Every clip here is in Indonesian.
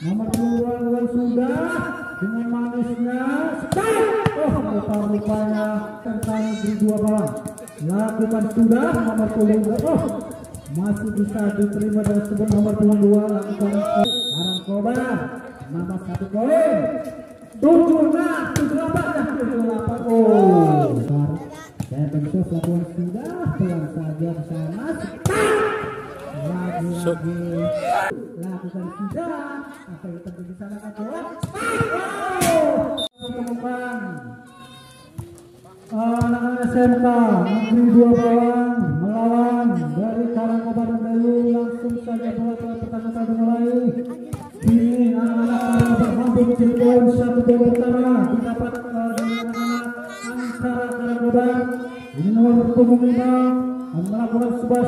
nomor dua sudah dengan manisnya start! Oh rupa-rupanya tentang negeri dua bawah. Lakukan sudah nomor punggung oh masih bisa diterima dari sebuah nomor punggung dua. Lakukan arang kobar nambah satu poin. Tujuh nah tujuh delapan dah tujuh delapan. Oh besar dan bentuk lakukan sudah pelan saja di sana lakukan penumpang anak-anak SMK negeri dua bawang melawan dari Karangkobar Dayu langsung saja bola pertandingan dimulai kini anak-anak menjadi poin satu gol pertama didapat dari anak-anak Angkara Karangkobar ini nomor punggung lima melakukan sebuah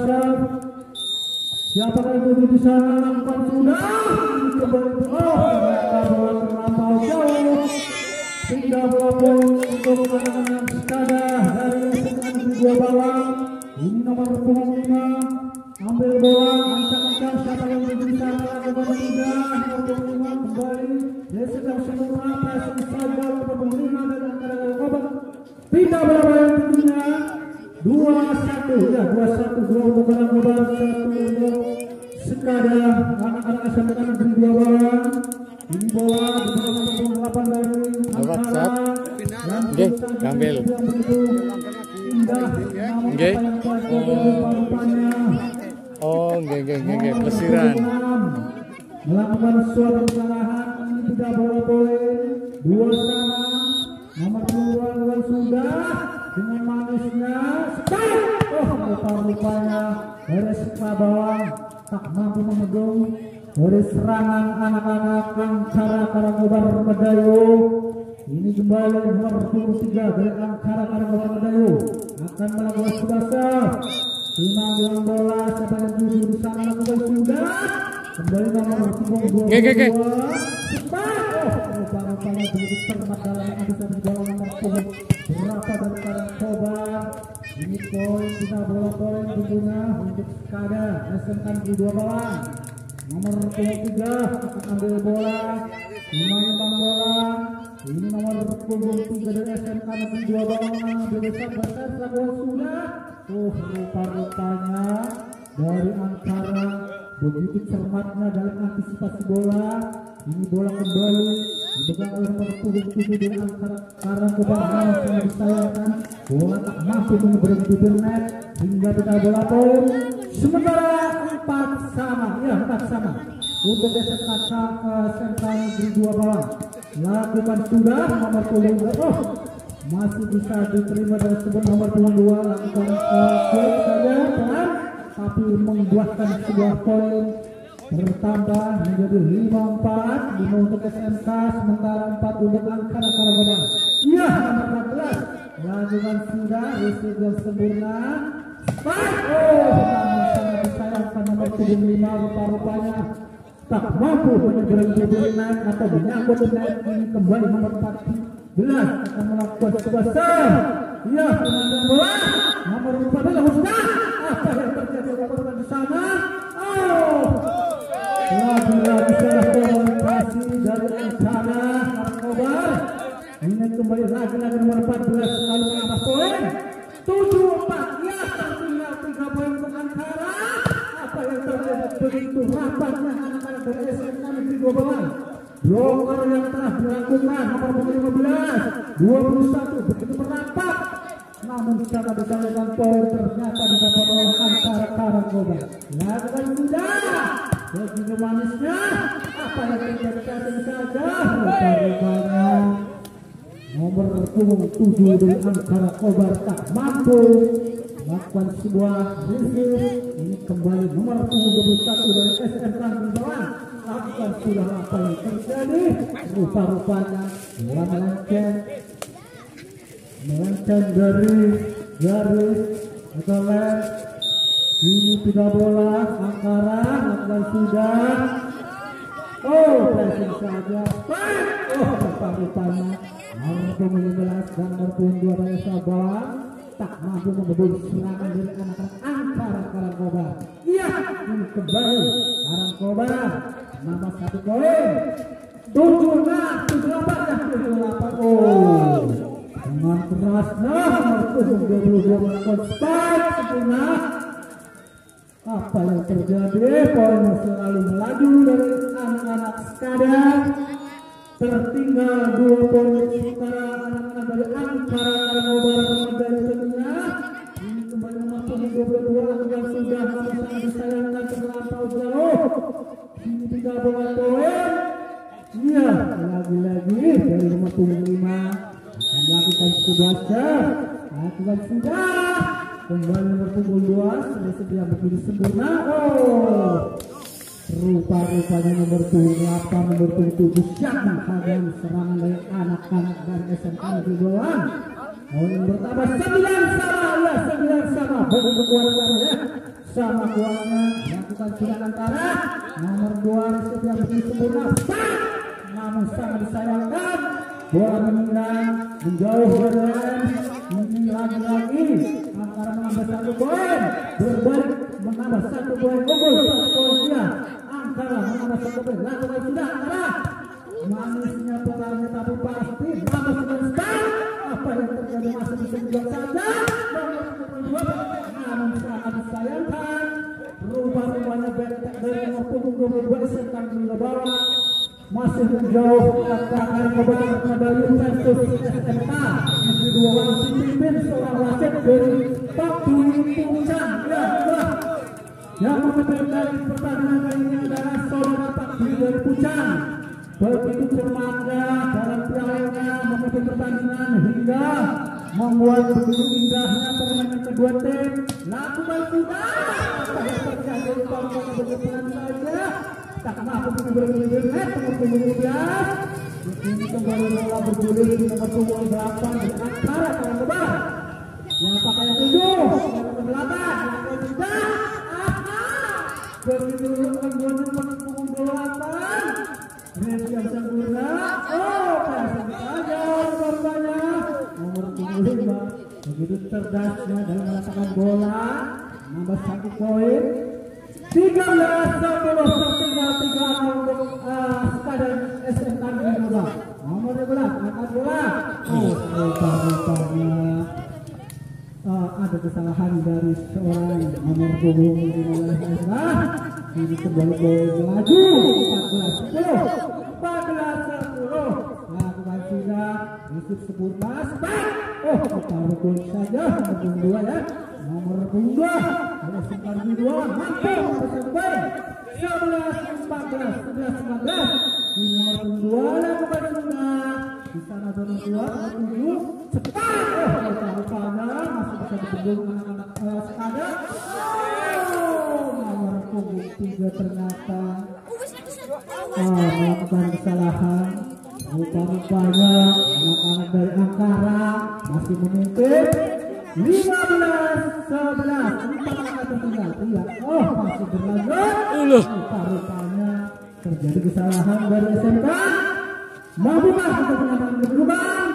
Siapa yang itu di sana lakukan sudah oh jauh tiga bola untuk anak-anak sekada dari di dua bawah ini nomor punggung lima ambil bola ancang-ancang siapa yang itu lakukan sudah nomor lima kembali dia sedang semua pressing saja nomor lima dan antara bola yang tentunya satu ya dua satu dua untuk anak satu untuk sekada anak-anak SMK negeri dua bawah ini di nomor delapan dari Ankara yang Oke, ambil. Oke. Oh, nggih nggih nggih, pelesiran. melakukan suatu kesalahan tidak poin dua dari serangan anak-anak Angkara Karangkobar Medayu ini kembali nomor 23 dari Angkara Karangkobar Medayu akan melakukan subasa pengambilan bola siapa yang tuju di sana lakukan sudah kembali nomor punggung dua Oke, oh rupa-rupanya begitu cermat dalam bola nomor punggung berapa dari Karangkobar ini poin kita bola poin tentunya untuk Skada SMK di dua bawah nomor punggung tiga ambil bola. Bang bola. Ini nomor punggung tiga dari SMK negeri dua bawah besar besar lakukan sudah oh rupa-rupanya dari Ankara begitu cermatnya dalam antisipasi bola ini bola kembali dipegang oleh nomor punggung tujuh dari Ankara Karangkobar langsung disayangkan bola tak mampu menyeberang bibir net hingga kita bola poin sementara empat sama ya empat sama. Untuk SMK uh, SMK negeri dua bawah lakukan sudah nomor punggung oh masih bisa diterima dari sebuah nomor punggung dua. Lakukan uh, saja tapi membuahkan sebuah poin bertambah menjadi 5-4 lima untuk SMK sementara 4 untuk Angkara Karangkobar iya nomor 14 lakukan sudah receive yang sempurna. Oh nomor 5 tak mampu menyeberang bibir net atau menyangkut net ini kembali nomor 14 akan melakukan iya pengambilan bola nomor 14 sudah terjadi di Ancana Narkobar ini kembali lagi-lagi nomor 14 lalu menambah poin. 7-4 ya tertinggal 3 poin untuk Ankara. Apa yang terjadi? Begitu rapatnya anak-anak dari SMK negeri bawah bloker yang telah dilakukan nomor punggung 15 21 begitu merapat. Namun secara disalurkan poin ternyata didapat oleh Ankara Karangkobar lakukan sudah begitu manisnya. Apa yang kasih saja rupa-rupanya nomor punggung 7 dari Ankara Kobar tak mampu melakukan sebuah receive ini kembali nomor punggung 21 dari SMK di bawah lakukan sudah apa yang terjadi? Rupa-rupanya melenceng melenceng dari garis atau lem ini tidak bola Angkara lakukan sudah oh pressing saja oh rupa-rupanya nomor punggung 15 dan nomor 2 dari Sabang tak mampu membobol serangan dari anak-anak Angkara Karangkobar iya ini kembali Karangkobar nambah satu poin. Tujuh enam tujuh delapan ya tujuh delapan. Oh dengan kerasnya nomor tujuh dua puluh dua sempurna apa yang terjadi? Poin selalu melaju dari anak-anak sekadar. Tertinggal dua poin sementara anak-anak dari Ankara menghadang serangan dari anak-anak dari SMK Negeri Golan. Poin bertambah 9 sama, ya 9 sama. Begitu kuatnya ya. Sama kuatnya lakukan sudah antara nomor 2 setiap berdiri sempurna. Pak! Namun sangat disayangkan bola menendang menjauh dari ini lagi-lagi antara menambah satu poin berbalik menambah satu poin unggul satu poinnya antara menambah satu poin lakukan sudah antara manisnya petarnya tapi pasti sudah start apa yang terjadi masih bisa juga saja namun sangat disayangkan rupa-rupanya dari nomor punggung 22 sekarang di bawah masih menjauh akan kembali kembali versus SMK Negeri Dua Wangsi pimpin seorang wasit dari Pak Dwi Puncang ya ya. Yang memimpin dari pertandingan ini adalah saudara Pak dari Puncang begitu cermatnya dalam pilihannya memimpin pertandingan hingga membuat begitu indahnya permainan kedua tim lakukan sudah terjadi di parutan berjalan saja tak mampu berbeda nomor punggung 12 ini kembali bola bergulir di nomor punggung 8 di antara yang pakai yang tujuh nomor 8 yang sudah begitu punggung 8 Yang sempurna oh pasang saja nomor punggung 5 begitu cerdasnya dalam meletakkan bola nambah satu poin 13 10 tertinggal 3 untuk sekadar SMK Negeri Dua. Nomor 12 angkat bola. Oh, rupa-rupanya uh, ada kesalahan dari seorang nomor punggung 15 SMK. Ini kembali ke melaju 14 10. 14 10. Lakukan sudah. Yusuf sempurna. Oh, kita saja. Nomor punggung 2 ya. Nomor 2 ada dua. Mampu sampai 11 14 11 14 di nomor punggung 2 lakukan sudah. Di sana nomor 2 nomor punggung cepat. Oh rupanya masih bisa anak-anak sekada oh nomor punggung 3 ternyata rupa-rupanya anak-anak dari masih memimpin 15 11 empat angka tertinggal iya oh masih berlanjut rupa-rupanya terjadi kesalahan dari SMK mampukah untuk menambahkan kedudukan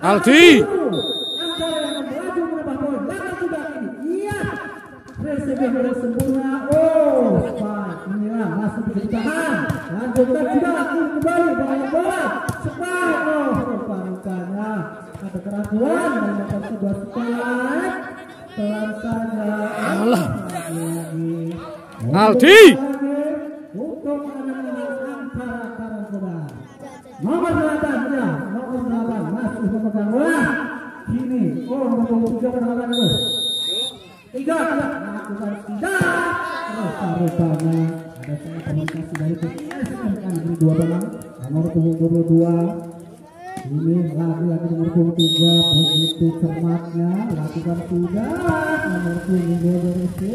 Aldi! Angkara yang melaju menambah poin ini iya Presiden sudah sempurna oh Pak inilah masih bisa ditahan lanjutkan sudah kembali dengan bola. Cepat oh rupa-rupanya ada keraguan dan dapat sebuah spike pelan saja Alah. lagi Aldi. untuk anak-anak Angkara Karangkobar nomor 8 ya nomor 8 masih memegang bola. Kini oh nomor 3 memegang itu tiga tiga lakukan tidak dari PSMK Negeri Dua nomor punggung 22 ini lagi-lagi nomor punggung 3 begitu cermatnya lakukan sudah nomor punggung 22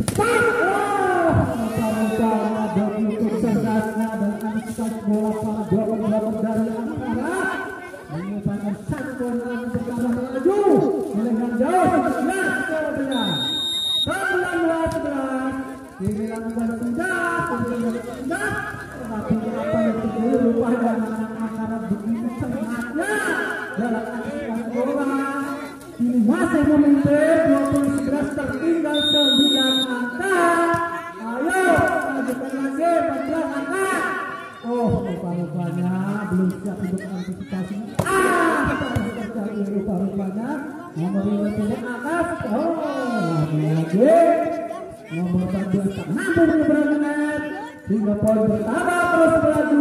cepat oh begitu dan bola dari menyebabkan satu jauh 11 kemudian 19 11 ini lakukan sudah kemudian sudah tetapi apa yang terjadi lupa dan anak-anak begitu cermatnya dalam antisipasi bola ini masih memimpin 20 11 tertinggal 9 angka ayo lanjutkan lagi rupa-rupanya belum siap untuk antisipasi. Terjadi rupa-rupanya nomor lima punya atas. Lagi-lagi nomor 14 tak mampu menyeberang net. Hingga poin bertambah terus melaju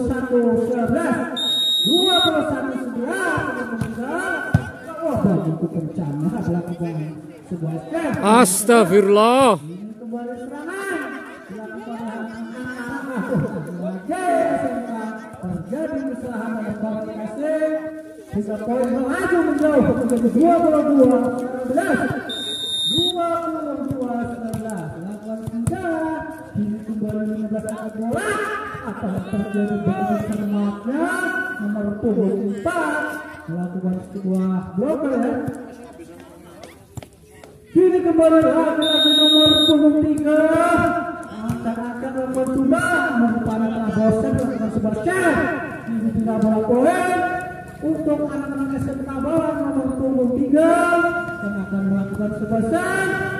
21 11. 21 11 Oh, begitu kencangnya melakukan sebuah. Astagfirullah. Kembali serangan terjadi kesalahan dalam bawah kasih bisa poin melaju menjauh menjadi 22 19 22 19 lakukan senjata kini kembali 15 angkat bola apa yang terjadi cermatnya nomor punggung 4 melakukan sebuah bloker ya Kini kembali lagi-lagi nomor punggung tiga Akan-akan mencoba Merupakan telah bosan melakukan sebuah share Kini tidak bola poin Untuk anak-anak SMK bawah nomor punggung tiga Yang akan melakukan sebuah share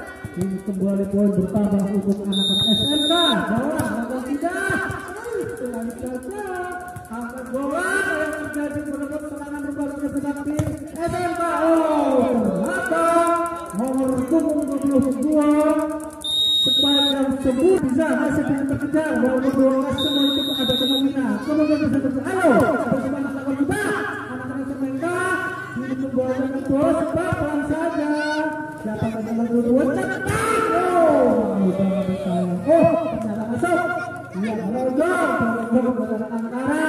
Ini kembali poin bertambah untuk anak-anak SMK. Tidak. Saja. Angkat bola yang terjadi seperti SMK. Oh, nomor punggung 22 sepanjang sembuh bisa masih bisa terkejar walaupun semua itu ada kemungkinan kemudian bisa terkejar ayo bagaimana lakukan kita bola sebab pelan saja siapa yang nomor 22 cepat oh mudah banget sayang oh ternyata masuk iya Rojo Rojo pada Angkara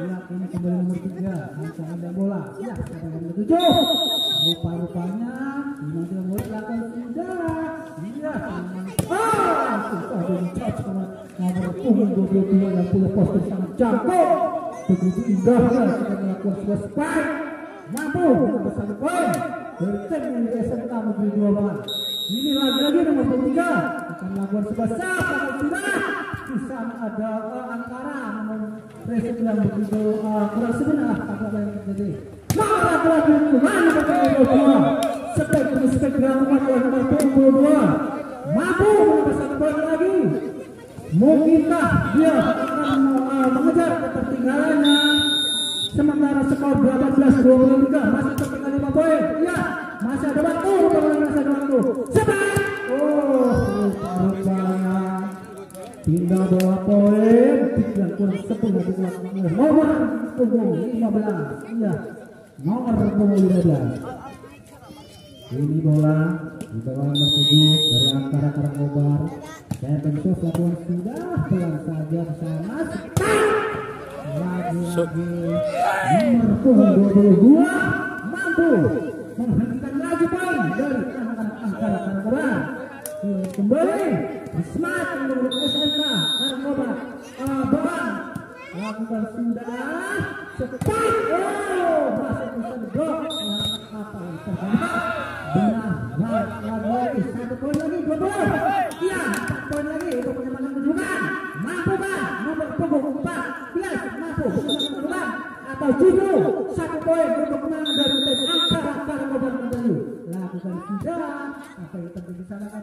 Iya, ini kembali nomor tiga, Angka ada bola. Ya, ada nomor tujuh. Rupa-rupanya nanti nomor delapan sudah. Iya, ah, susah dicat sama nomor punggung dua puluh dua yang punya postur sangat jago. Begitu indahnya kita melakukan sebuah. Mampu menambah satu poin dari tim yang di SMK. Ini lagi-lagi nomor tiga. Akan melakukan sebuah ada Presiden yang begitu uh, kurang sebenar. Apa yang terjadi. Maka telah kepada oleh nomor punggung dua. Mampu lagi. Mungkinkah dia akan uh, mengejar ketertinggalannya Sementara skor 18-23 masih tertinggal 5 poin. Iya masih ada waktu. Masih ada waktu? Cepat Oh bola poin. Tiga kurang sepuluh dilakukan oleh nomor punggung 15 Iya nomor punggung 15 ini bola di bawah nomor 7 dari Angkara Karangkobar saya tentu lakukan sudah. Pelan saja ke sana lagi-lagi nomor punggung 22 mampu menghentikan laju poin dari Angkara ini kembali Smart menurut SMK Karangkobar uh, Babang lakukan sudah cepat oh masih bisa blok apa yang terjadi benar lagi satu poin lagi dua poin iya justru satu poin untuk kemenangan dari tim Angkara Karangkobar Mentayu lakukan sudah apa yang terjadi di sana kan